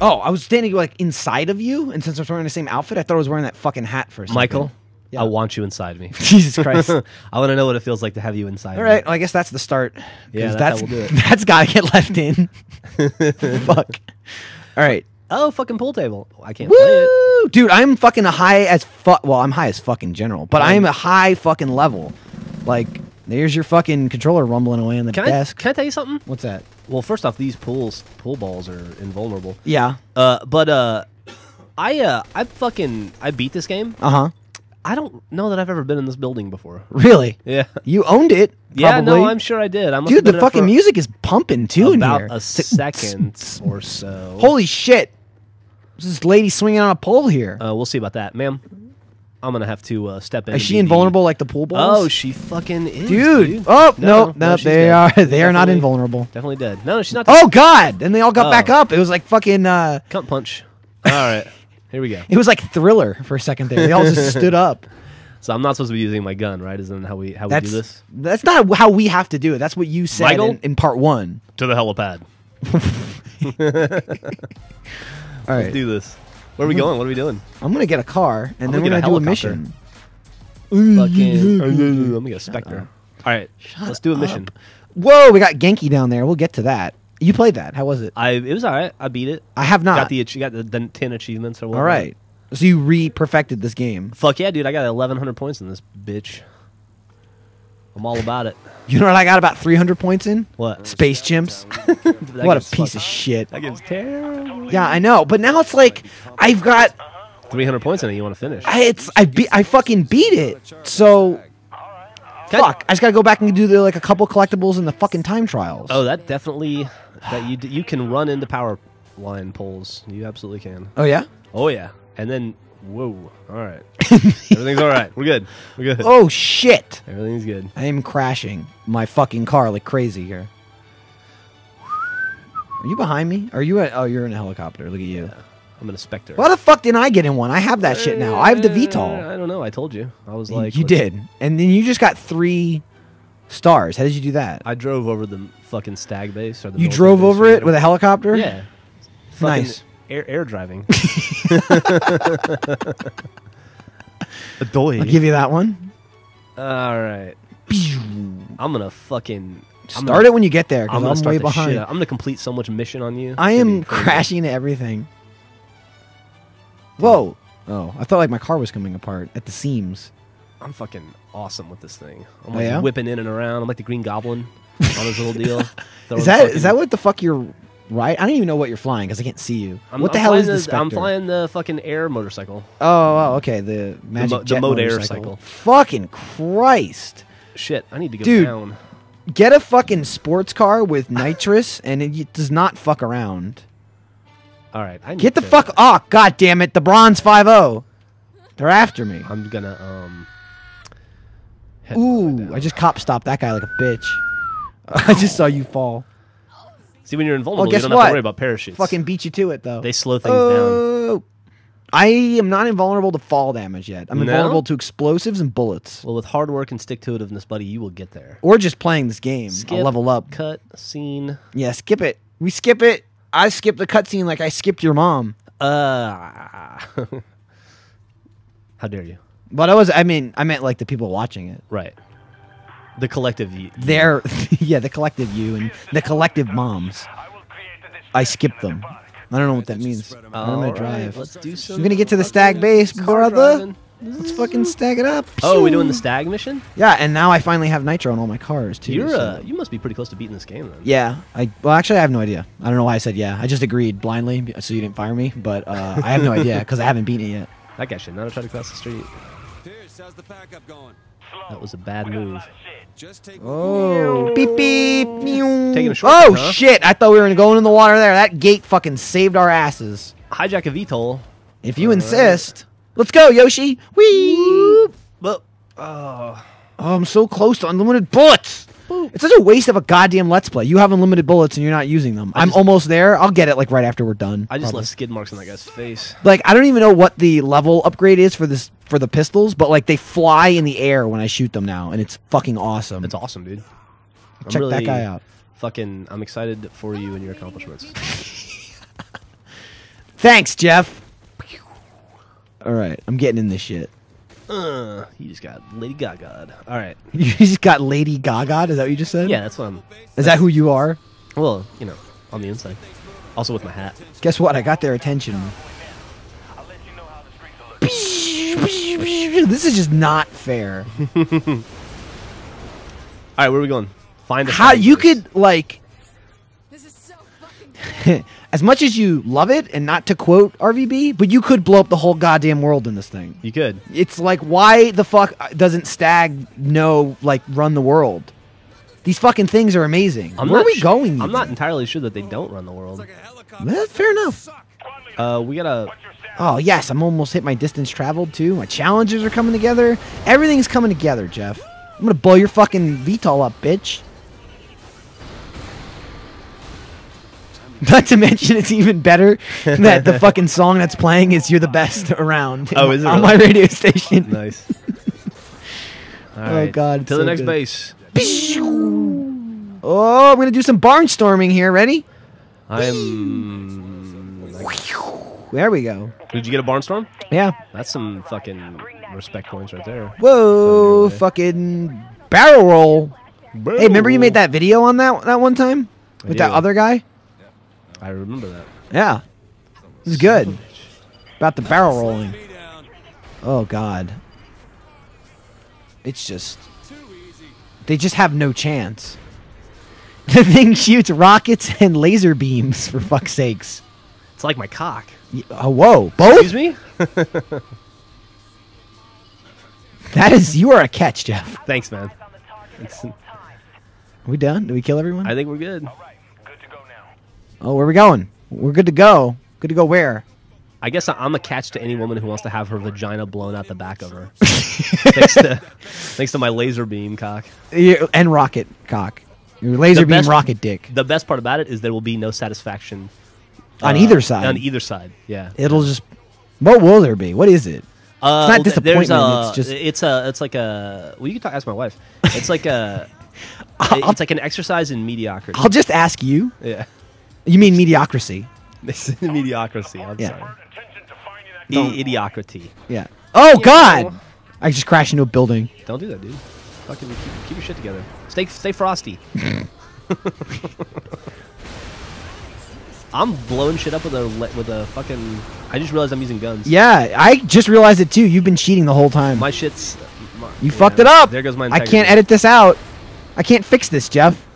Oh, I was standing like inside of you, and since I was wearing the same outfit, I thought I was wearing that fucking hat for a second. Michael, Yeah. I want you inside me. Jesus Christ. All I want to know what it feels like to have you inside. right, well, I guess that's the start. 'cause Yeah, that- that's that will do that's got to get left in. Fuck. All right. Oh, fucking pool table. Oh, I can't play it. Woo! Dude, I'm fucking a high as fuck. Well, I'm high as fucking general, but I am a high fucking level. Like, there's your fucking controller rumbling away on the Can I, desk. can I tell you something? What's that? Well, first off, these pools pool balls are invulnerable. Yeah. Uh, but uh, I uh, I fucking I beat this game. Uh huh. I don't know that I've ever been in this building before. Really? Yeah. You owned it. Yeah, no. I'm sure I did. I must have Dude, been the in it fucking for music is pumping too in about here. a second or so. Holy shit! There's this lady swinging on a pole here. Uh, we'll see about that, ma'am. I'm gonna have to uh, step in. is she be invulnerable like the pool balls? Oh, she fucking is, dude. dude. Oh no, no, no, she's they dead. are they are not invulnerable. Definitely dead. No, she's not. Oh god! And they all got Oh. back up. It was like fucking. uh Cunt punch. All right, here we go. It was like Thriller for a second there. They all just stood up. So I'm not supposed to be using my gun, right? Isn't that how we how we do this? that's not how we have to do it. That's what you said Michael? in, in part one. To the helipad. All right, Let's do this. Where are we mm-hmm. going? What are we doing? I'm gonna get a car and I'm then we're gonna gonna do a mission. Fucking. I'm gonna get a specter. All right, let's do a mission. Whoa, we got Genki down there. We'll get to that. You played that? How was it? I it was all right. I beat it. I have not. Got the got the, the ten achievements or all whatever. right. So you re-perfected this game. Fuck yeah, dude! I got 1,100 points in this bitch. I'm all about it. You know what I got about 300 points in? What? Space Chimps. What a piece fuck- of shit. That game's terrible. Yeah, I know. But now it's like I've got 300 points in it. You want to finish? I, it's I be, I fucking beat it. So Can I- fuck. I just gotta go back and do the, like a couple collectibles in the fucking time trials. Oh, that definitely that you you can run into power line poles. You absolutely can. Oh yeah. Oh yeah, and then whoa. All right, everything's all right. We're good. We're good. Oh shit. Everything's good. I am crashing my fucking car like crazy here. Are you behind me? Are you? At, oh, you're in a helicopter. Look at you. I'm an inspector. Why the fuck didn't I get in one? I have that shit now. I have the Uh, VTOL. I don't know. I told you. I was like, you did, and then you just got three stars. How did you do that? I drove over the fucking stag base. Or the you military drove base over it whatever. with a helicopter. Yeah. Fucking Nice. Air, air driving. Adoy. I'll give you that one. All right. I'm gonna fucking I'm Start gonna, it when you get there I'm because gonna I'm, start way the behind. shit. out- I'm gonna complete so much mission on you. I am crashing everything. Whoa. Oh, I felt like my car was coming apart at the seams. I'm fucking awesome with this thing. I'm Oh, yeah? whipping in and around. I'm like the Green Goblin on this little deal. Is that fucking- is that what the fuck you're right? I don't even know what you're flying because I can't see you. I'm, what the I'm hell is this? I'm flying the fucking air motorcycle. Oh, oh, okay. The magic mo- the mode air motorcycle. cycle. Fucking Christ! Shit, I need to go Dude. down. Get a fucking sports car with nitrous, and it, it does not fuck around. All right, I need Get the to- fuck! Oh, god damn it! The bronze five zero. They're after me. I'm gonna um. Ooh. I just cop stopped that guy like a bitch. I just saw you fall. See, when you're invulnerable, Oh, you don't have to worry about parachutes. Fucking beat you to it though. they slow things down. oh, I am not invulnerable to fall damage yet. I'm No? invulnerable to explosives and bullets. Well, with hard work and stick to itiveness, buddy, you will get there. Or just playing this game. Skip, I'll level up. Cut scene. Yeah, skip it. We skip it. I skipped the cutscene like I skipped your mom. Uh. How dare you? But I was I mean I meant like the people watching it. Right. The collective. y- They're yeah, the collective you and the collective moms. I skipped them. I don't know what that means. I'm gonna Alright, drive. Let's do some. I'm gonna get to the stag base, brother. driving. Let's fucking stag it up. Oh, we're doing the stag mission? Yeah, and now I finally have nitro on all my cars too. You're so- uh, you must be pretty close to beating this game then. Yeah, I well actually I have no idea. I don't know why I said yeah. I just agreed blindly so you didn't fire me, but uh, I have no idea because I haven't beaten it yet. That guy should not have tried to cross the street. Pierce, how's the packup going? That was a bad move. Oh, beep beep. meow. Taking a shortcut, Oh huh? shit! I thought we were going in the water there. That gate fucking saved our asses. Hijack a VTOL. If you insist, let's go, Yoshi. Whee! But oh, Oh, I'm so close to unlimited bullets. It's such a waste of a goddamn let's play. You have unlimited bullets and you're not using them. I'm just- almost there. I'll get it like right after we're done. I just probably. left skid marks on that guy's face. like I don't even know what the level upgrade is for this for the pistols, but like they fly in the air when I shoot them now, and it's fucking awesome. That's awesome, dude. I'm Check that really guy out. Fucking, I'm excited for you and your accomplishments. Thanks, Geoff. All right, I'm getting in this shit. Uh, you just got Lady Gaga. All right. You just got Lady Gaga. Is that what you just said? Yeah, that's what I'm. Is that who you are? Well, you know, on the inside. Also with my hat. Guess what? I got their attention. This is just not fair. All right, where are we going? Find a How you place. could like This is so fucking as much as you love it and not to quote RVB, but you could blow up the whole goddamn world in this thing. You could. It's like why the fuck doesn't Stag know like run the world? These fucking things are amazing. I'm Where are we su- going? I'm not entirely sure that they don't run the world. Like a helicopter. Well, fair enough. Uh, we gotta. Oh yes, I'm almost hit my distance traveled too. My challenges are coming together. Everything's coming together, Geoff. I'm gonna blow your fucking VTOL up, bitch. Not to mention, it's even better that the fucking song that's playing is "You're the Best Around." Oh, is it on really? my radio station? Nice. All Oh, right, God, it's To the next good. base. Oh, I'm gonna do some barnstorming here. Ready? I'm. There we go. Did you get a barnstorm? Yeah. That's some fucking respect points right there. Whoa, Coming your way. fucking barrel roll. Hey, remember you made that video on that that one time I with that other guy? I remember that. Yeah, it was good. About the barrel rolling. Oh God, it's just they just have no chance. The thing shoots rockets and laser beams for fuck's sakes. It's like my cock. Y- Oh, whoa, both? Excuse me? That is, you are a catch, Geoff. Thanks, man. It's, we done? Did we kill everyone? I think we're good. oh, where are we going? We're good to go. Good to go where? I guess I- I'm a catch to any woman who wants to have her vagina blown out the back of her. thanks, to, thanks to my laser beam cock. Your- And rocket cock. Your laser The beam best- rocket dick. The best part about it is there will be no satisfaction On uh, either side. On either side, yeah. It'll just. What will there be? What is it? Uh, not well, disappointment, a- it's just- it's a it's like a well you can talk, ask my wife. It's like a it's like an exercise in mediocrity. I'll just ask you. yeah, You mean mediocrity? it's mediocrity. I'm Yeah. sorry. Don't- I- idiocracy. Yeah. Oh God! I just crashed into a building. Don't do that, dude. Fucking keep, keep your shit together. Stay stay frosty. I'm blowing shit up with a with a fucking. I just realized I'm using guns. Yeah, I just realized it too. You've been cheating the whole time. My shit's. My, you yeah, fucked it up. There goes my. I can't edit this out. I can't fix this, Geoff.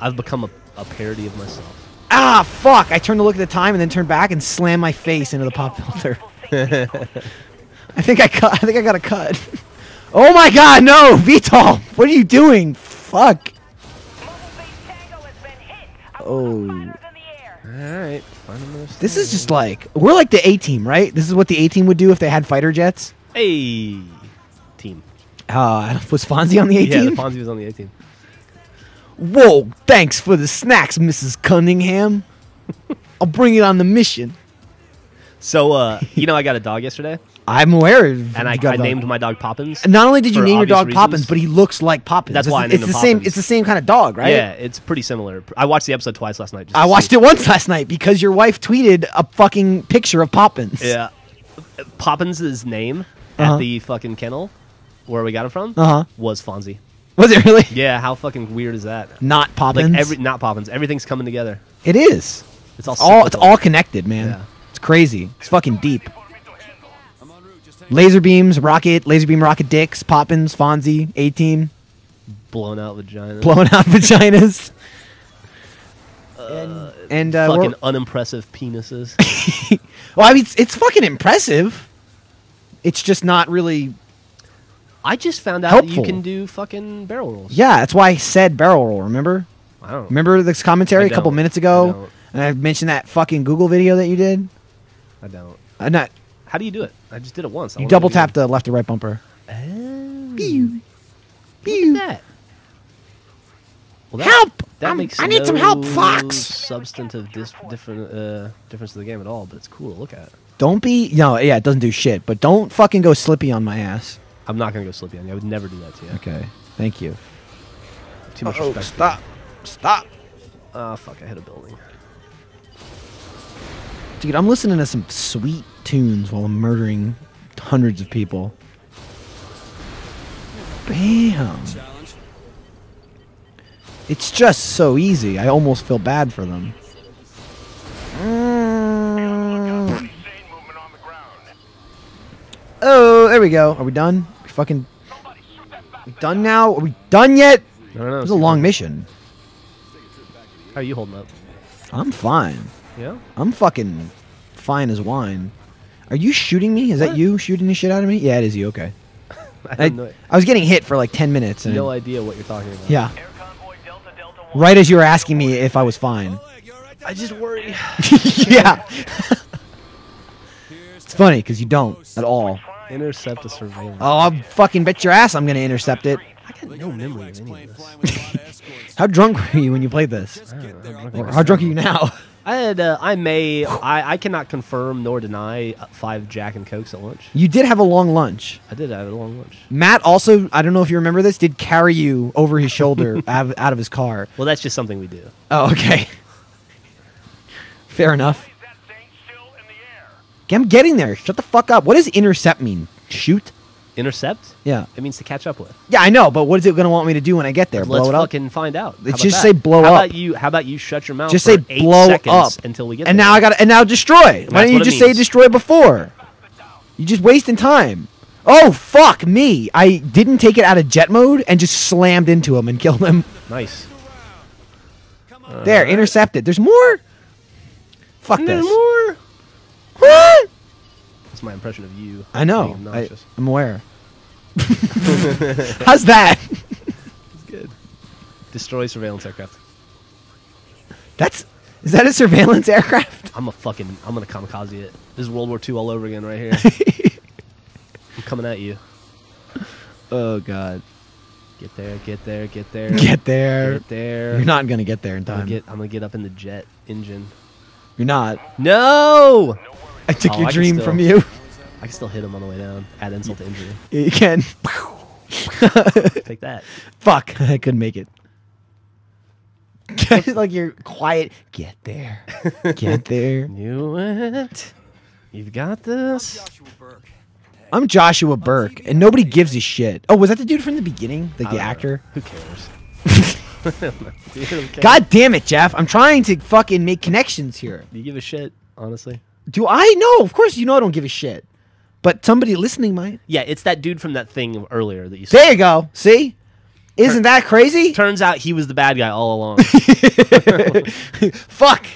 I've become a, a parody of myself. Ah, fuck! I turned to look at the time and then turned back and slammed my face into the pop filter. I think I cut. I think I got a cut. oh my God! No, VTOL! What are you doing? Fuck! Oh. All right. Find another This is just like we're like the A team, right? This is what the A team would do if they had fighter jets. A team. Uh, was Fonzie on the A team? Yeah, team? Fonzie was on the 18. Whoa! Thanks for the snacks, Mrs. Cunningham. I'll bring it on the mission. So, uh, you know, I got a dog yesterday, I'm aware of. and I, I named my dog Poppins. And not only did you name your dog Poppins, but he looks like Poppins. That's it's, why I it's named the him same. It's the same kind of dog, right? Yeah, it's pretty similar. I watched the episode twice last night. Just I watched see. it once last night because your wife tweeted a fucking picture of Poppins. Yeah, Poppins' name Uh-huh. at the fucking kennel where we got him from Uh huh. was Fonzie. Was it really? Yeah, how fucking weird is that? Not Poppins. Like every not Poppins, everything's coming together. it is. It's all It's all. It's all connected, man. Yeah. It's crazy. It's fucking deep. Laser beams, rocket, laser beam, rocket dicks, Poppins, Fonzie, A team, blown out vaginas. Blown out vaginas. and and uh, fucking unimpressive penises. well, I mean, it's, it's fucking impressive. It's just not really. I just found out that you can do fucking barrel rolls. Yeah, that's why I said barrel roll. Remember? I don't Remember this commentary I a couple minutes ago? don't. and I mentioned that fucking Google video that you did. I don't. I'm not. How do you do it? I just did it once. I You double do it again. tap the left or right bumper. Oh. Pew. Look at that. Well, that, Help! That I'm- makes I need some help, Fox. Substantive dis- different uh, difference to the game at all, but it's cool to look at. Don't be. No, yeah, it doesn't do shit. But don't fucking go slippy on my ass. I'm not gonna go slippy on you. I would never do that to you. Okay. Thank you. Too much Oh, respect. stop. Stop. Oh fuck! I hit a building. Dude, I'm listening to some sweet tunes while I'm murdering hundreds of people. Bam. It's just so easy. I almost feel bad for them. Mm. Oh, there we go. Are we done? We fucking we done now? Are we done yet? I don't know. It was a long mission. How are you holding up? I'm fine. Yeah. I'm fucking fine as wine. Are you shooting me? Is that you shooting the shit out of me? Yeah, it is you. Okay. I I, I was getting hit for like 10 minutes. And no idea what you're talking about. Yeah. Right as you were asking me if I was fine. I just worry. yeah. It's funny because you don't at all. Intercept a surveillance. Oh, I'll fucking bet your ass I'm going to intercept it. I got no memory of any of this. playing with a lot of escorts. How drunk were you when you played this? Just. Or how drunk are you now? I had. Uh, I may. I, I cannot confirm nor deny uh, five Jack and Cokes at lunch. You did have a long lunch. I did have a long lunch. Matt also, I don't know if you remember this, did carry you over his shoulder out, of, out of his car. Well, that's just something we do. Oh, okay. Fair enough. I'm getting there. Shut the fuck up. What does intercept mean? Shoot? Intercept. Yeah. It means to catch up with. Yeah, I know, but what is it going to want me to do when I get there? Let's blow it up? fucking find out. How Let's about just that? say blow how up. About you, how about you shut your mouth? Just for say eight blow seconds up until we get And there. now I got to and now destroy. Why That's didn't you what it just say means. destroy before? You just wasting time. Oh fuck me! I didn't take it out of jet mode and just slammed into him and killed him. nice. There, intercepted. There's more. Fuck this. more. What? That's my impression of you. I know. being I, obnoxious. I'm aware. How's that? It's good. Destroy surveillance aircraft. That's is that a surveillance aircraft? I'm a fucking. I'm gonna kamikaze it. This is World War II all over again right here. I'm coming at you. Oh god. Get there. Get there. Get there. Get there. Get there. You're not gonna get there in I'm gonna get. I'm gonna get up in the jet engine. You're not. No. I took Oh, your I dream still- from you. I can still hit him on the way down. Add insult to injury. You can. Take that. Fuck. I couldn't make it. like you're quiet. Get there. Get there. Knew it. You've got this. Joshua Birk. I'm Joshua Birk, and nobody gives a shit. Oh, was that the dude from the beginning? Like the don't know. actor? Who cares? You don't care. God damn it, Geoff. I'm trying to fucking make connections here. Do you give a shit? Honestly. Do I? No, of course you know I don't give a shit. But somebody listening might. Yeah, it's that dude from that thing earlier that you saw. There you go. See? Isn't that crazy? Turns out he was the bad guy all along. Fuck.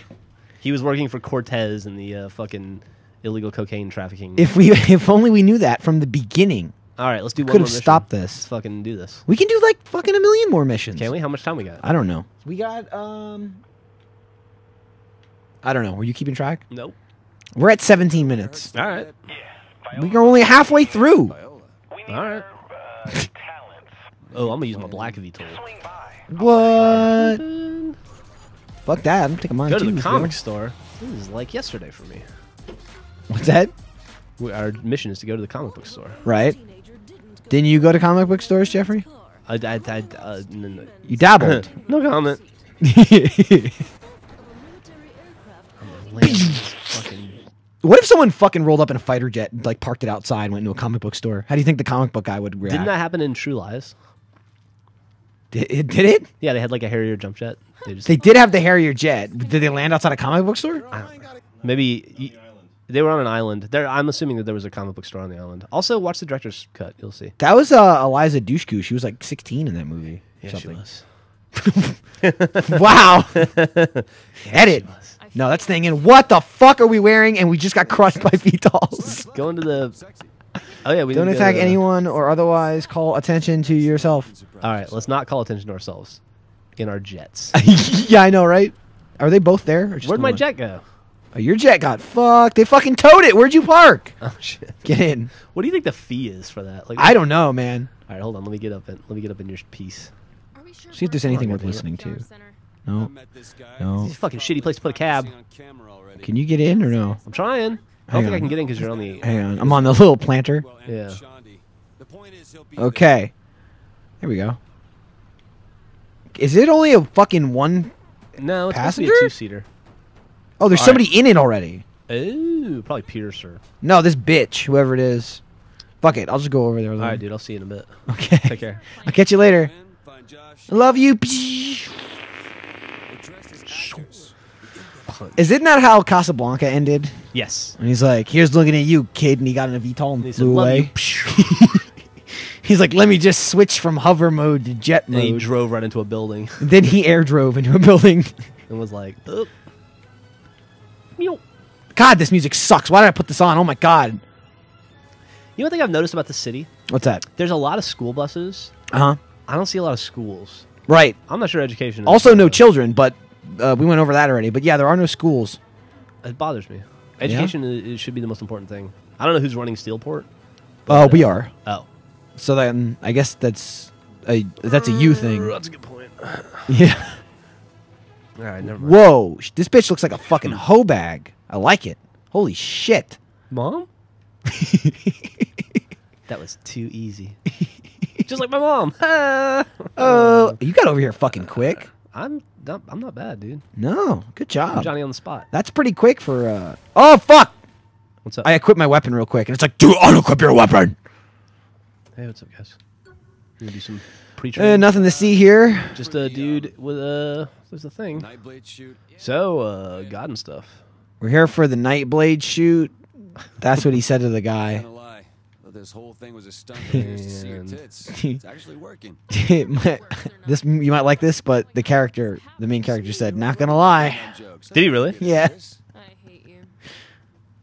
he was working for Cortez and the uh, fucking illegal cocaine trafficking. If we if only we knew that from the beginning. all right, let's do one Could have mission. stopped Let's this. fucking do this. We can do like fucking a million more missions. Can we? How much time we got? I don't know. We got um I don't know. Were you keeping track? Nope. We're at 17 minutes. All right. We're only halfway through. All right. oh, I'm gonna use my black VTOL. What? Fuck that. I'm taking mine Go to too. the bro. comic store. This is like yesterday for me. What's that? We, our mission is to go to the comic book store. Right. Didn't you go to comic book stores, Geoffrey? I, I, I, uh, n- n- You dabbled. no comment. Land this fucking what if someone fucking rolled up in a fighter jet, and, like parked it outside, and went into a comic book store? How do you think the comic book guy would react? Didn't that happen in True Lies? Did it? Did it? Yeah, they had like a Harrier jump jet. They just They did have the Harrier jet. Did they land outside a comic book store? maybe y- they were on an island. There, I'm assuming that there was a comic book store on the island. Also, watch the director's cut. You'll see. That was uh, Eliza Dushku. She was like 16 in that movie. Yeah, something. she was. Wow. Edit. No, that's staying in. What the fuck are we wearing? And we just got crushed by VTOLs. Go into the. Oh yeah, we Don't attack to- anyone or otherwise call attention to yourself. All right, let's not call attention to ourselves in our jets. yeah, I know, right? Are they both there? or just Where'd the my one? jet go? Oh, your jet got fucked. They fucking towed it. Where'd you park? Oh shit! Get in. What do you think the fee is for that? Like, I don't know, man. All right, hold on. Let me get up. In, let me get up in your piece. See if there's anything worth listening to. I No. met this guy. No. It's a fucking shitty place to put a cab. He's on camera already. Can you get in or no? I'm trying. I don't Hang think I on. can get in because you're on the. Hang on. I'm on the little planter. Yeah. Shaundi. The point is he'll be Okay. There we go. Is it only a fucking one? No, it's supposed to be Passenger? a two seater. Oh, there's All somebody in it already. Ooh, probably Piercer. No, this bitch, whoever it is. Fuck it, I'll just go over there. With All him. dude. I'll see you in a bit. Okay. Take care. I'll catch you later. Men find Josh. I love you. We're dressed as actors. Isn't that how Casablanca ended? Yes. And he's like, "Here's looking at you, kid," and he got in a VTOL and flew "Love away. he's like, "Let me just switch from hover mode to jet mode." And he mode." drove right into a building then he air drove into a building. and was like, "Oop." God, this music sucks. Why did I put this on? Oh my god. You know one thing I've noticed about the city? What's that? There's a lot of school buses. Uh huh. I don't see a lot of schools. Right. I'm not sure education. is- Also, no children, but uh, we went over that already. But yeah, there are no schools. It bothers me. Education i it should be the most important thing. I don't know who's running Steelport. Oh, we are. Oh, So then, I guess that's a that's a you thing. that's a good point. Yeah. All right, never mind. Whoa, sh- this bitch looks like a fucking hoe bag. I like it. Holy shit. Mom? that was too easy. Just like my mom. Oh, you got over here fucking quick. I'm not, I'm not bad, dude. No, good I'm job. Johnny on the spot. That's pretty quick for. uh Oh fuck! What's up? I equip my weapon real quick, and it's like, do unequip your weapon. hey, what's up, guys? You gonna do some Uh, preaching? nothing to see here. Just a dude with a. There's a thing. Nightblade shoot. So, uh, God and stuff. We're here for the Nightblade shoot. That's what he said to the guy. Gonna lie. Thought this whole thing was a stunt to to see your tits. It's actually working. this you might like this, but the character, the main character, said, "Not gonna lie." Did he really? Yeah. I hate you.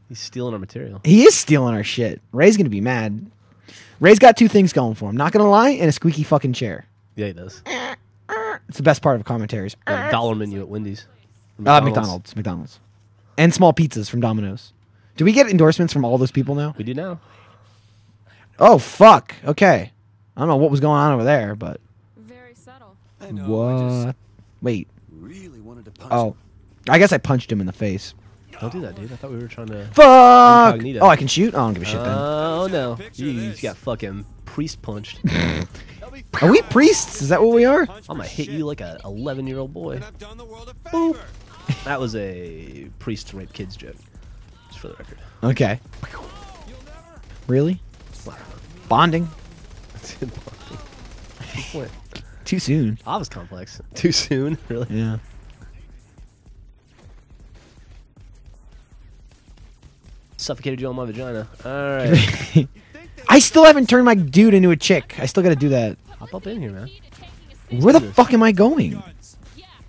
He's stealing our material. He is stealing our shit. Ray's gonna be mad. Ray's got two things going for him. Not gonna lie, and a squeaky fucking chair. Yeah, he does. It's the best part of commentaries. Got a dollar menu at Wendy's. Uh, McDonald's, McDonald's, and small pizzas from Domino's. Do we get endorsements from all those people now? We do now. Oh fuck. Okay. I don't know what was going on over there, but Very subtle. I know. What? just Wait. really wanted to punch Oh, him. I guess I punched him in the face. Don't do that, dude. I thought we were trying to. Fuck. Incognito. Oh, I can shoot. Oh, I don't give a shit then. Oh no! Picture You got fucking priest punched. Are we priests? Is that what we are? I'm gonna hit you like a 11 year old boy. And I've done the world a favor. That was a priest rape kids joke. Just for the record. Okay. Really? Bonding. What? Too soon. I was complex. Too soon, really? Yeah. Suffocated you on my vagina. All right, I still haven't turned my dude into a chick. I still got to do that. hop up in here, man. Where the fuck am I going?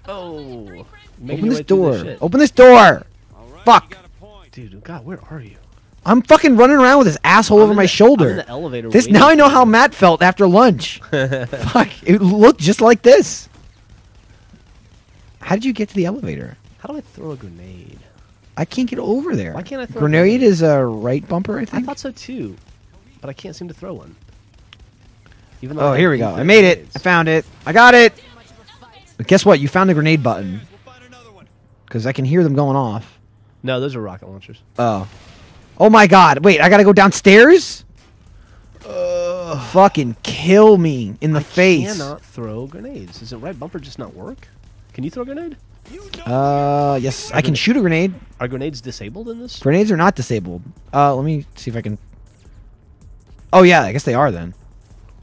Oh, Open this door. Open this door. All right, Fuck. you got a point. dude. God, where are you? I'm fucking running around with this asshole I'm over my the- shoulder. elevator. This now I know how. Matt felt after lunch. Fuck, it looked just like this. How did you get to the elevator? How do I throw a grenade? I can't get over there. Why can't I throw a Grenade grenade? is a right bumper, I I thought so too, but I can't seem to throw one. Even though oh, I here we go. I made it. I found it. I got it. But guess what? You found the grenade button We'll find another one. because I can hear them going off. No, those are rocket launchers. Oh. Oh my god. Wait, I gotta go downstairs? Ugh. Fucking kill me in the face. Cannot throw grenades. Is it right bumper just not work? Can you throw a grenade? Uh, yes, I can shoot a grenade. Are grenades disabled in this? Grenades are not disabled. Uh, let me see if I can. Oh yeah, I guess they are then.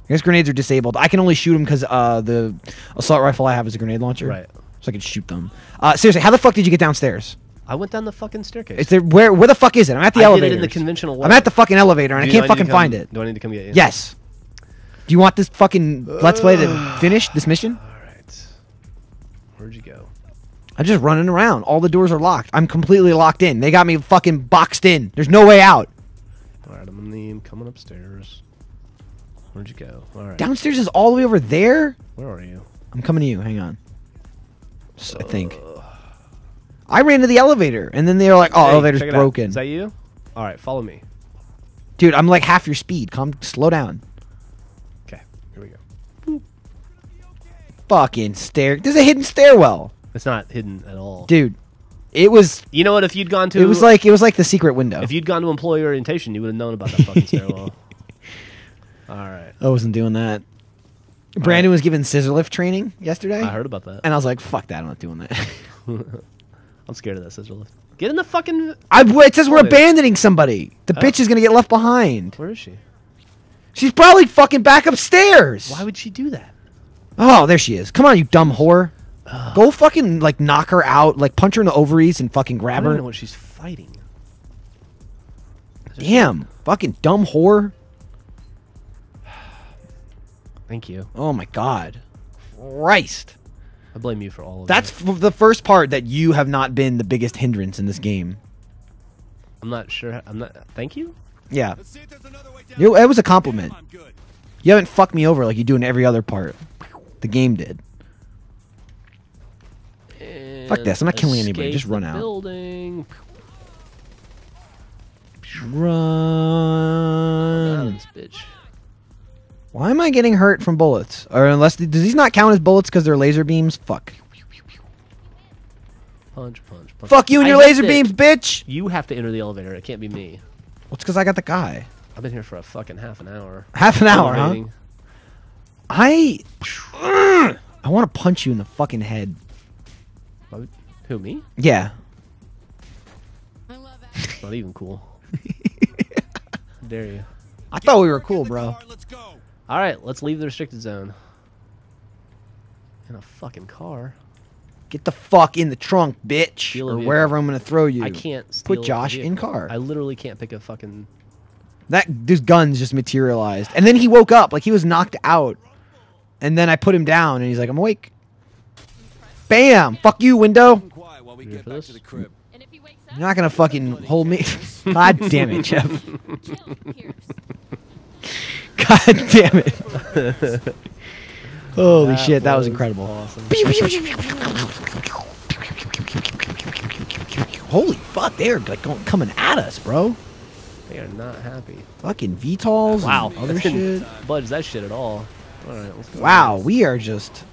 I guess grenades are disabled. I can only shoot them because uh the assault rifle I have is a grenade launcher. Right. So I can shoot them. Uh, seriously, how the fuck did you get downstairs? I went down the fucking staircase. Is there where where the fuck is it? I'm at the I elevator. in the conventional way. I'm at the fucking elevator and I can't need to fucking come- find it. Do I need to come get you? Yes. Do you want this fucking let's play to finish this mission? All right. Where'd you go? I'm just running around. All the doors are locked. I'm completely locked in. They got me fucking boxed in. There's no way out. All right, I'm gonna need I'm coming upstairs. Where'd you go? All right. Downstairs is all the way over there. Where are you? I'm coming to you. Hang on. S- I think. Uh, I ran to the elevator, and then they were like, "Oh, Hey, elevator's it out. broken." Is that you? All right, follow me. Dude, I'm like half your speed. Come, slow down. Okay, here we go. Fucking stair. There's a hidden stairwell, It's not hidden at all. dude. It was. You know what? If you'd gone to It was like it was like the secret window. if you'd gone to employee orientation, you would have known about that fucking stairwell. All right, I wasn't doing that. Brandon was given scissor lift training yesterday, I heard about that. and I was like, "Fuck that! I'm not doing that." I'm scared of this. Scissor lift. Get in the fucking. I, it says we're abandoning somebody. The Oh. bitch is gonna get left behind. Where is she? She's probably fucking back upstairs. Why would she do that? Oh, there she is. Come on, you dumb whore. Go fucking like knock her out, like punch her in the ovaries and fucking I grab don't even her. know what she's fighting. Damn, fucking dumb whore. Thank you. Oh my god. Christ. I blame you for all of That's that. the first part that you have not been the biggest hindrance in this game. I'm not sure. I'm not. Thank you. Yeah. Let's see if there's another way down. You, it was a compliment. You haven't fucked me over like you do in every other part. The game did. Fuck this, I'm not killing anybody, just run out. Building. Run. Guns, bitch. Why am I getting hurt from bullets? Or unless does these not count as bullets because they're laser beams? Fuck. Punch, punch, punch. Fuck you and your hit laser beams, bitch. You have to enter the elevator. It can't be me. Well, it's because I got the guy. I've been here for a fucking half an hour. Half an hour, huh? I. I want to punch you in the fucking head. Why Who me? Yeah. I love it. Not even cool. Dare you? I thought we were cool, Get in the bro. car, Let's go. All right, let's leave the restricted zone. In a fucking car. Get the fuck in the trunk, bitch, Steal or wherever I'm gonna throw you. I can't steal put Josh in car. I literally can't pick a fucking. That these guns just materialized, and then he woke up like he was knocked out, and then I put him down, and he's like, "I'm awake." Bam! Fuck you, window. Keep quiet while we You get ready for back this? to the crib. And if he wakes up, You're not gonna fucking hold me. God damn it, Geoff. kill Pierce. God damn it. Holy shit, that was incredible. Awesome. Holy fuck, they're like going, coming at us, bro. They are not happy. Fucking VTOLs. Wow. and other that didn't shit. budge that shit at all. All right, let's go. Wow, we are just.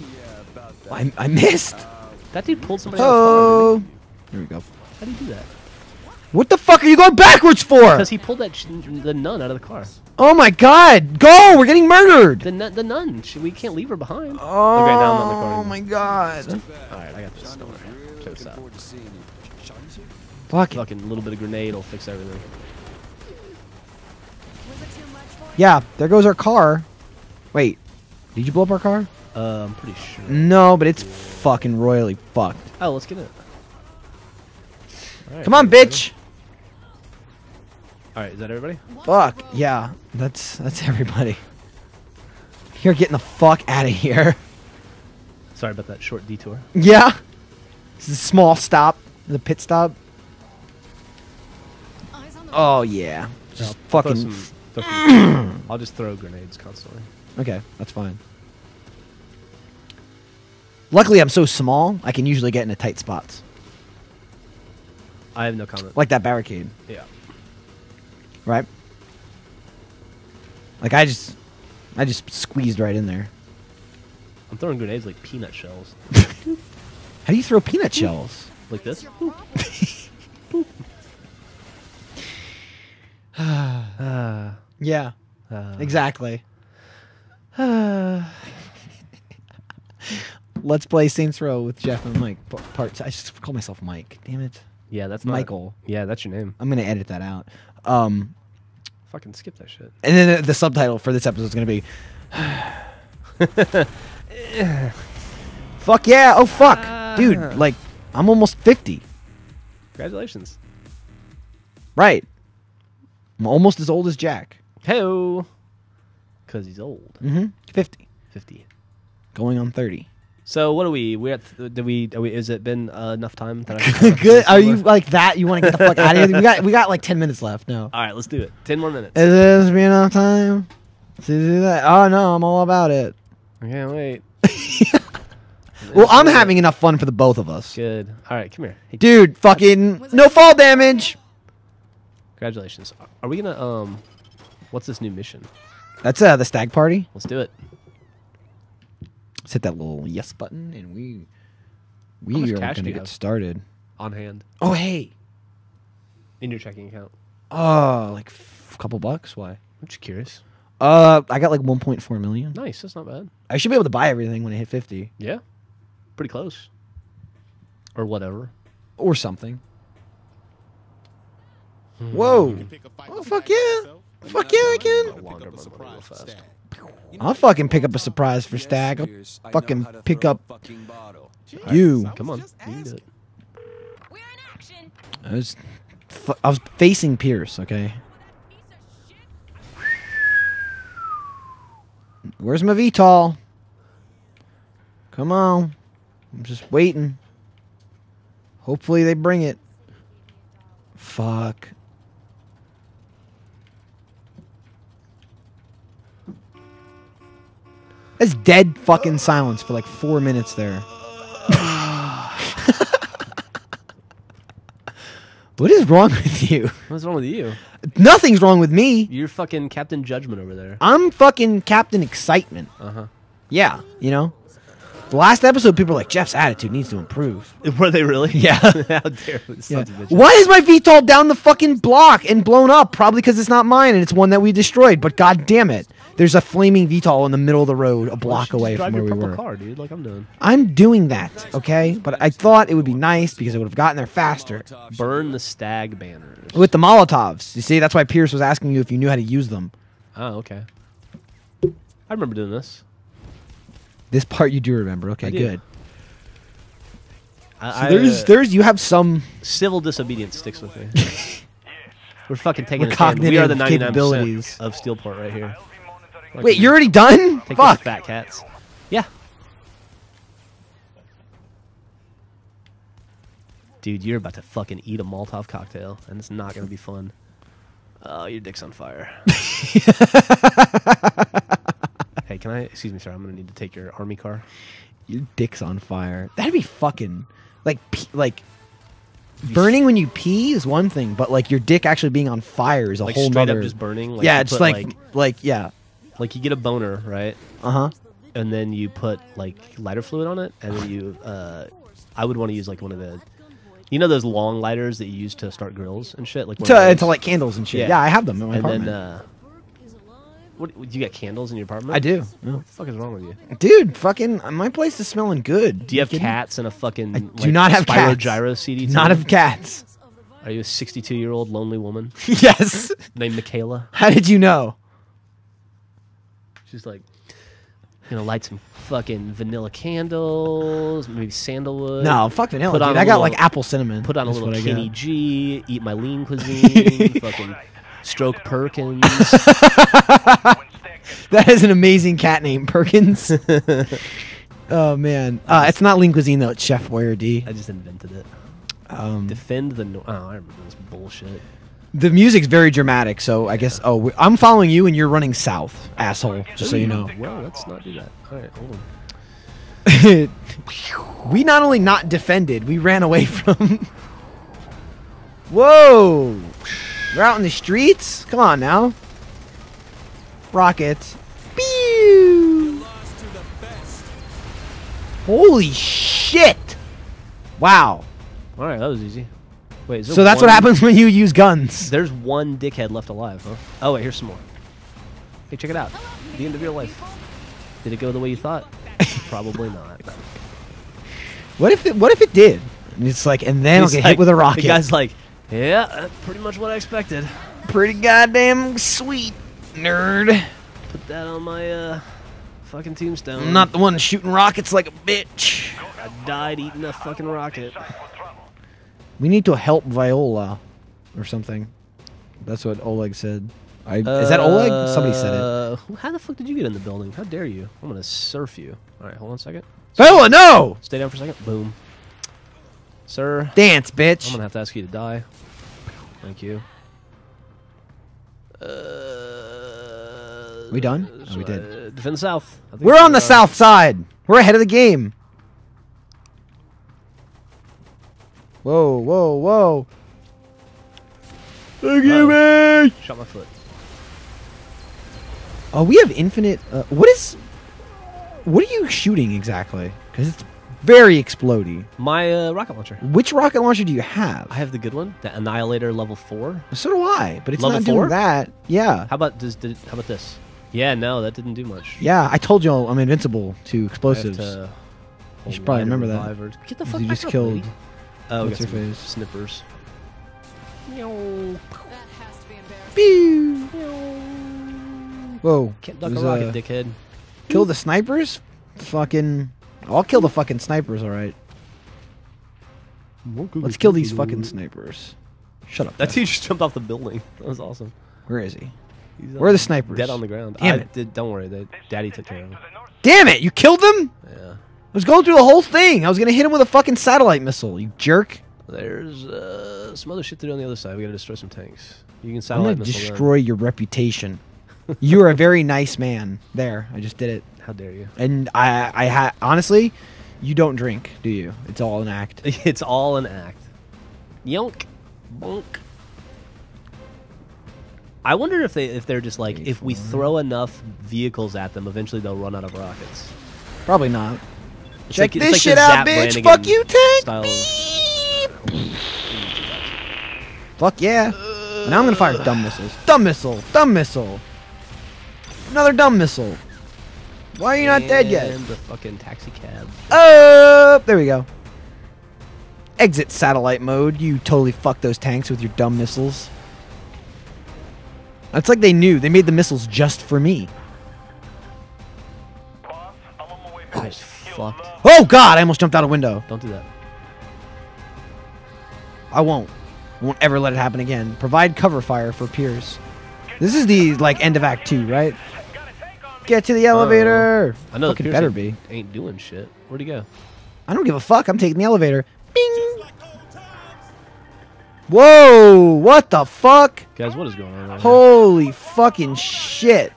Yeah, about that. I, I missed. Um, that dude pulled somebody out of the car. Oh. Here we go. How do you do that? What the fuck are you going backwards for? Because he pulled that sh- the nun out of the car. Oh my god! Go! We're getting murdered! The nun, the nun. She, we can't leave her behind. Look right now, I'm not Oh recording. my god. All right, I got this. Don't worry. Check this out. forward to seeing you. Shawty's here? Fuck it. Fucking little bit of grenade will fix everything. Was it too much for you? Yeah, there goes our car. Wait, did you blow up our car? Uh, I'm pretty sure. No, but it's fucking royally fucked. Oh, let's get it. All right, Come on, everybody. bitch! All right, is that everybody? Fuck, yeah, that's that's everybody. You're getting the fuck out of here. Sorry about that short detour. Yeah? This is a small stop, the pit stop. Eyes on the Oh, yeah. Just Throw fucking. some- throw some- I'll just throw grenades constantly. Okay, that's fine. Luckily, I'm so small, I can usually get into tight spots. I have no comment. Like that barricade, yeah. Right? Like, I just. I just squeezed right in there. I'm throwing grenades like peanut shells. How do you throw peanut shells? Like this? Uh, Yeah, uh, exactly. Let's play Saints Row with Geoff and Mike. p- Parts. I just call myself Mike. Damn it. Yeah, that's not- Michael. Yeah, that's your name. I'm gonna edit that out. Um, Fucking skip that shit. and then the, the subtitle for this episode is gonna be. fuck yeah! Oh fuck, dude! Like, I'm almost fifty. Congratulations. Right. I'm almost as old as Jack. Hey, because he's old. Mm-hmm. Fifty. Fifty. Going on thirty. So what are we? We at? th- Did we? Are we? Is it been uh, enough time? That I Good. Are you like that? You want to get the fuck out of here? We got we got like ten minutes left. No. All right, let's do it. Ten more minutes. Is this be enough time to do that? Oh no, I'm all about it. I can't wait. Well, I'm having enough fun for the both of us. Good. All right, come here. Hey, Dude, fucking no it- fall damage. congratulations. Are we gonna um? What's this new mission? That's uh the stag party. Let's do it. Let's hit that little yes button and we we How much are cash do gonna you get have? started. On hand Oh hey. in your checking account. Oh, like a couple bucks. Why? I'm just curious. Uh, I got like 1.4 million. Nice. That's not bad. I should be able to buy everything when I hit 50. Yeah. Pretty close. Or whatever. or something. Whoa! Oh fuck yeah! Fuck yeah, I can. Longer my money real fast. I'll fucking pick up a surprise for Stag. I'll fucking pick up you. Come on, you do it. We're in action. I was, I was facing Pierce. Okay. Piece of shit. Where's my VTOL? Come on. I'm just waiting. Hopefully they bring it. Fuck. That's dead fucking silence for like four minutes there. what is wrong with you? What's wrong with you? Nothing's wrong with me. You're fucking Captain Judgment over there. I'm fucking Captain Excitement. Uh huh. Yeah, you know. The last episode, people were like, Geoff's attitude needs to improve. Were they really? Yeah. How dare you, Yeah. of. Why is my VTOL down the fucking block and blown up? Probably because it's not mine and it's one that we destroyed. But god damn it, there's a flaming VTOL in the middle of the road, a block Just away drive from where your we purple were. car, dude, like I'm doing. I'm doing that, okay? But I thought it would be nice because it would have gotten there faster Burn the stag banners. with the Molotovs. You see, that's why Pierce was asking you if you knew how to use them. Oh, okay. I remember doing this. This part you do remember. Okay, I do. good. I, So I, there's uh, there's you have some civil disobedience sticks with me. We're fucking taking We're a stand. We are the cognitive 99% capabilities. of Steelport right here. Wait, you're already done? Take Fuck. fat cats. Yeah. Dude, you're about to fucking eat a Molotov cocktail, and it's not gonna be fun. Oh, your dick's on fire. hey, can I? Excuse me, sir. I'm gonna need to take your army car. Your dick's on fire. That'd be fucking like like burning when you pee is one thing, but like your dick actually being on fire is a Like whole straight nother. up just burning. Like yeah, it's put, like, like yeah, like you get a boner, right? uh huh. and then you put like lighter fluid on it, and then you. Uh, I would want to use like one of the, you know, those long lighters that you use to start grills and shit, like To, to like candles and shit. Yeah. Yeah, I have them in my and apartment. then uh, what? You got candles in your apartment? I do. Yeah. What the fuck is wrong with you? Dude, fucking, my place is smelling good. Do you have kidding cats and a fucking? I like, do not have Spyro cats. Gyro CD. Do Not have cats. Are you a 62 year old lonely woman yes. named Michaela? How did you know? She's like, you know, light some fucking vanilla candles, maybe sandalwood. No, fuck vanilla, Put dude. I got little- like apple cinnamon. Put on a little Kenny. G, eat my lean cuisine, fucking stroke Perkins. That is an amazing cat name, Perkins. oh man, uh, it's not Lean Cuisine though. It's Chef Boyardee. I just invented it. Um, Defend the. No- oh, I remember this bullshit. The music's very dramatic, so I guess. Oh, we- I'm following you, and you're running south, asshole. Just so you know. Well, let's not do that. All right, hold on. we not only not defended, we ran away from. Whoa! We're out in the streets. Come on now. Rockets. Pew! Lost to the best. Holy shit! Wow. All right, that was easy. Wait, So that's what happens when you use guns. There's one dickhead left alive, huh? Oh wait, here's some more. Hey, check it out. The end of your life. Did it go the way you thought? Probably not. What if it? What if it did? And it's like, and then I'll get like- hit with a rocket. The guy's like, yeah, that's pretty much what I expected. pretty goddamn sweet, nerd. Put that on my uh, fucking tombstone. I'm not the one shooting rockets like a bitch. I died eating a fucking rocket. We need to help Viola, or something. That's what Oleg said. I, is that Oleg? Somebody said it. Uh, How the fuck did you get in the building? How dare you? I'm gonna surf you. All right, hold on a second. Viola, no! Stay down for a second. Boom. Sir, Dance, bitch. I'm gonna have to ask you to die. Thank you. Uh, We done? Oh, we uh, did. Defend the south. I think We're on the uh, south side. We're ahead of the game. Whoa, whoa, whoa. Look at me! Shot my foot. Oh, we have infinite. Uh, what is? What are you shooting exactly? Because it's very explody. My uh, rocket launcher. Which rocket launcher do you have? I have the good one, the Annihilator level four. so do I, but it's Level not four? doing that. Yeah, How about does did, how about this? Yeah, no, that didn't do much. yeah. I told you all I'm invincible to I have explosives. to You should probably remember that. Get the fuck You back just up, killed. lady. Oh, we What's got her face? snippers. That has to be embarrassing. Pew! Whoa. Can't duck There's a rocket, a- dickhead. Kill the snipers? Fucking. I'll kill the fucking snipers, alright. Let's kill these fucking snipers. Shut up. That Geoff. dude just jumped off the building. That was awesome. Where is he? He's, Where are uh, the snipers? Dead on the ground. Damn I it. Did, don't worry, they, Daddy took care of him. Damn it! You killed them? Yeah. I was going through the whole thing. I was gonna hit him with a fucking satellite missile. You jerk. There's uh, some other shit to do on the other side. We gotta destroy some tanks. You can I'm satellite gonna missile them. destroy your reputation. you are a very nice man. There, I just did it. How dare you? And I, I ha- honestly, you don't drink, do you? It's all an act. It's all an act. Yonk. Bonk. I wonder if they if they're just like if we throw enough vehicles at them, eventually they'll run out of rockets. Probably not. It's Check like- this like shit out, bitch. Fuck you, tank. style of- Beep. Fuck yeah. now I'm gonna fire dumb missiles. Dumb missile. Dumb missile. Another dumb missile. Why are you not dead yet? The fucking taxi cab. Oh, there we go. Exit satellite mode. You totally fucked those tanks with your dumb missiles. It's like they knew. They made the missiles just for me. Fucked. Oh god, I almost jumped out a window. Don't do that. I won't. I won't ever let it happen again. Provide cover fire for Pierce. This is the like end of Act Two, right? Get to the oh. elevator. I know Fucking better be. Ain't doing shit. Where'd he go? I don't give a fuck. I'm taking the elevator. Bing. Whoa! What the fuck? Guys, what is going on? Right Holy fucking shit!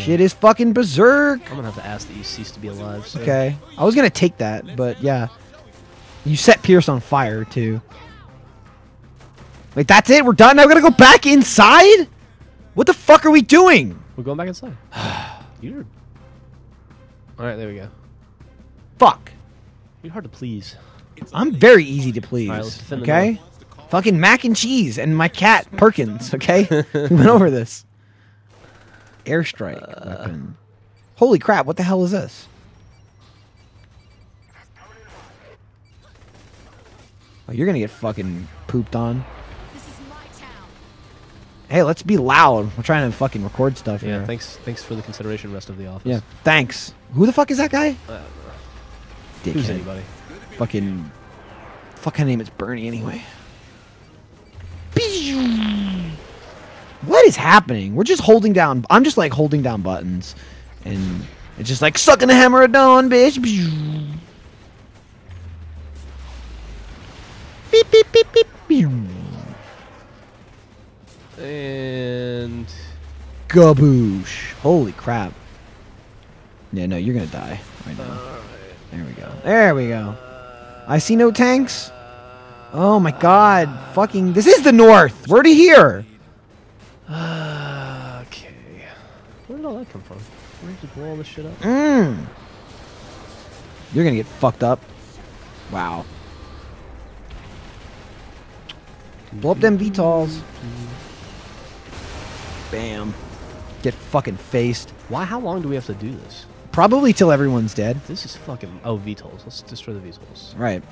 Shit is fucking berserk. I'm gonna have to ask that you cease to be alive. sir. Okay, I was gonna take that, but yeah, you set Pierce on fire too. Wait, that's it? We're done? Now we gotta go back inside? What the fuck are we doing? We're going back inside. You're. All right, there we go. Fuck. You're hard to please. I'm very easy to please. All right, let's okay? Fucking mac and cheese and my cat Perkins. Okay, we went over this. Airstrike Uh. weapon. Holy crap! What the hell is this? Oh, you're gonna get fucking pooped on. This is my town. Hey, let's be loud. We're trying to fucking record stuff Yeah, here. thanks. Thanks for the consideration, rest of the office. Yeah, thanks. Who the fuck is that guy? Uh, Dickhead. who's anybody? Fucking. Fuck kind of name it's Bernie anyway. What is happening? We're just holding down. I'm just like holding down buttons, and it's just like sucking the hammer of dawn, bitch. Beep beep beep beep. beep. And Gaboosh! Holy crap! Yeah, no, you're gonna die right now. There we go. There we go. I see no tanks. Oh my god! Fucking! This is the north. We're to here. okay, where did all that come from? Where did you blow all this shit up? Mmm. You're gonna get fucked up. Wow. Blow up them VTOLs. Bam. Get fucking faced. Why? How long do we have to do this? Probably till everyone's dead. This is fucking. Oh, VTOLs. Let's destroy the VTOLs. Right.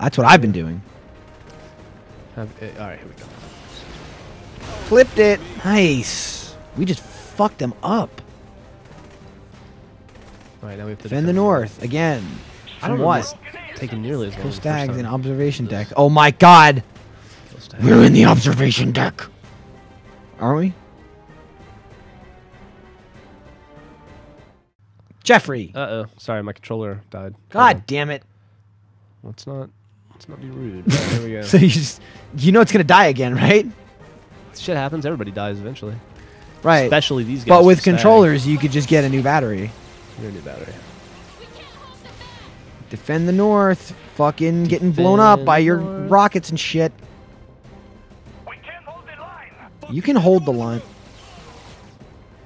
That's what I've been doing. Have, eh, all right, here we go. Flipped it. Nice. We just fucked them up. All right, now we have to Defend the north again. I don't From what? taking nearly as long. Kill as the stags in observation deck. Oh my god. We're in the observation deck. Are we? Geoffrey. Uh oh. Sorry, my controller died. God damn it. Let's not. Let's not be rude. We go. So you just you know it's gonna die again, right? Shit happens. Everybody dies eventually. Right. Especially these guys. but with who stay. controllers you could just get a new battery. You're a new battery. Defend the north. Fucking getting blown up by your north. rockets and shit. You can hold the line.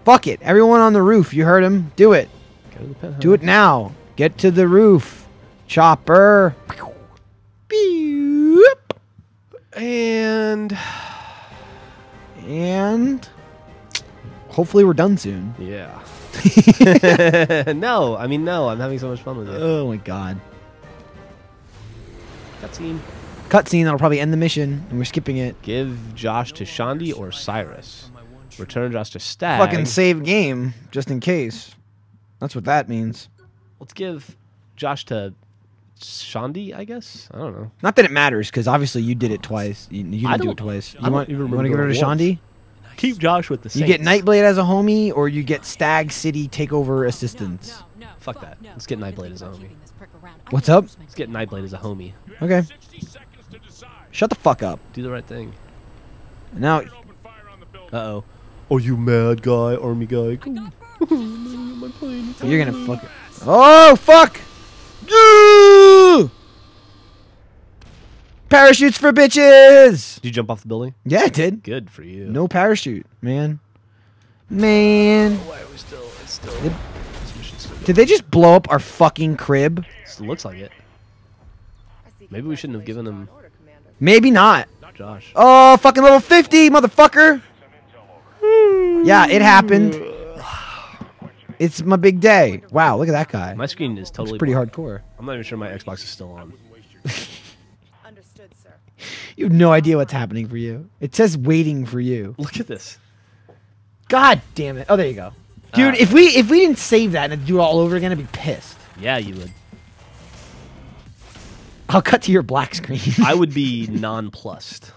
Fuck it. Everyone on the roof, you heard him. Do it. Go to the penthouse. Do it now. Get to the roof. Chopper. Beep. And And hopefully we're done soon. yeah. no, I mean no. I'm having so much fun with it. Oh my god. Cutscene. Cutscene that'll probably end the mission, and we're skipping it. Give Josh to Shaundi or Cyrus. Return Josh to Stag. Fucking save game, just in case. That's what that means. Let's give Josh to Shaundi, I guess. I don't know. Not that it matters, because obviously you did it twice. You, you didn't do it twice. You want, you want to give it doing to it. Shaundi? Keep Josh with the You get Nightblade as a homie, or you get Stag City Takeover assistance. No, no, Fuck that. Let's get Nightblade as a homie. What's up? Let's get Nightblade as a homie. Okay. Shut the fuck up. Do the right thing. Now, Uh oh. Oh, you mad guy, army guy. Come My plane. you're gonna fuck it. Oh, fuck! Goo! Parachutes for bitches! Did you jump off the building? Yeah, it did. Good for you. No parachute, man. Man. Oh, why are we still? It's still. Did- still Did they just blow up our fucking crib? Still looks like it. Maybe we shouldn't have given them. Maybe not. Josh. Oh, fucking level 50, motherfucker! Yeah, it happened. It's my big day. Wow, look at that guy. My screen is totally It's pretty black. hardcore. I'm not even sure my Xbox is still on. Understood, sir. You have no idea what's happening for you. It says waiting for you. Look at this. God damn it. Oh, there you go. Dude, Ah. if we if we didn't save that and do it all over again, I'd be pissed. Yeah, you would. I'll cut to your black screen. I would be nonplussed.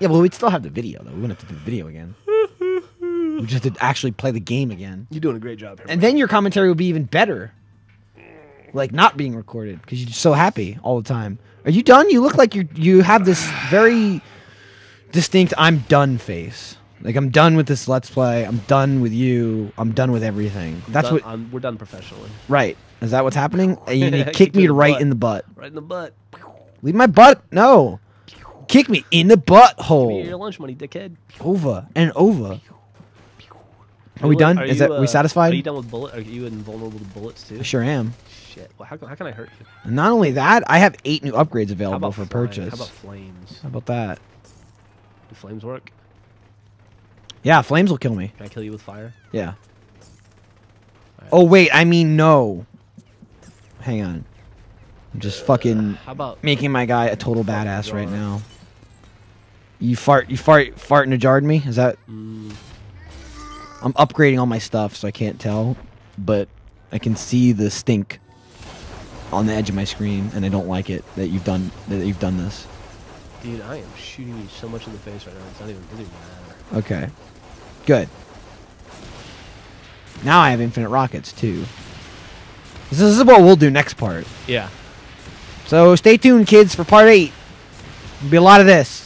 yeah, well, we'd still have the video, though. We wouldn't have to do the video again. We just have to actually play the game again. You're doing a great job here. And then your commentary would be even better. Like not being recorded because you're just so happy all the time. Are you done? You look like you you have this very distinct "I'm done" face. Like I'm done with this let's play. I'm done with you. I'm done with everything. That's Done- what. I'm, we're done professionally. Right? Is that what's happening? And you need to Kick me right butt. in the butt. Right in the butt. Leave my butt. No. Kick me in the Give me your butthole. lunch money, dickhead. Over and over. Are we done? are Is you, that we uh, satisfied? Are you done with bullet? Are you invulnerable to bullets too? I sure am. Shit. Well, how, can- how can I hurt you? Not only that, I have eight new upgrades available for purchase. How about flames? How about that? Do flames work? Yeah, flames will kill me. Can I kill you with fire? Yeah. Alright. Oh wait, I mean no. Hang on. I'm just fucking How about making my guy a total badass right now. You fart, you fart, farting to jarred me. Is that? mm, I'm upgrading all my stuff, so I can't tell, but I can see the stink on the edge of my screen, and I don't like it that you've done that you've done this. dude? I am shooting you so much in the face right now. It's not even. Doesn't matter. Okay, good. Now I have infinite rockets too. This is what we'll do next part. Yeah. So stay tuned, kids, for part eight. There'll be a lot of this.